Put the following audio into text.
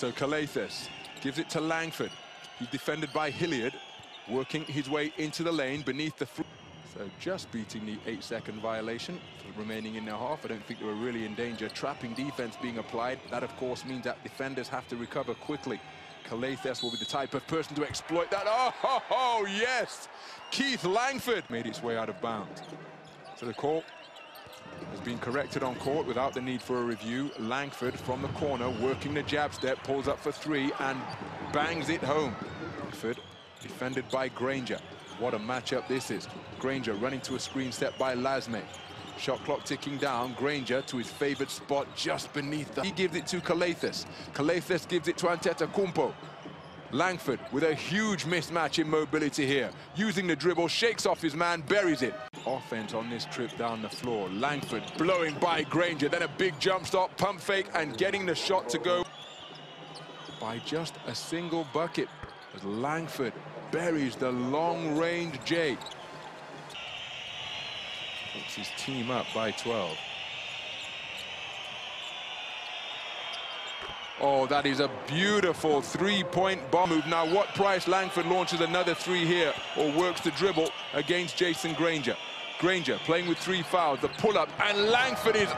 So Calathes gives it to Langford. He's defended by Hilliard, working his way into the lane beneath the... So just beating the eight-second violation for remaining in their half. I don't think they were really in danger. Trapping defense being applied. That, of course, means that defenders have to recover quickly. Calathes will be the type of person to exploit that. Oh, ho, ho, yes! Keith Langford made its way out of bounds. So the call has been corrected on court without the need for a review. Langford from the corner, working the jab step, pulls up for three and bangs it home. Langford defended by Granger. What a matchup this is. Granger running to a screen set by Lasme. Shot clock ticking down. Granger to his favored spot just beneath the... He gives it to Calathes. Calathes gives it to Antetokounmpo. Langford with a huge mismatch in mobility here. Using the dribble, shakes off his man, buries it. Offense on this trip down the floor. Langford blowing by Granger, then a big jump stop, pump fake, and getting the shot to go by just a single bucket as Langford buries the long-range J. Puts his team up by 12. Oh, that is a beautiful three-point bomb move. Now, what Price Langford launches another three here or works the dribble against Jayson Granger. Granger playing with three fouls, the pull-up, and Langford is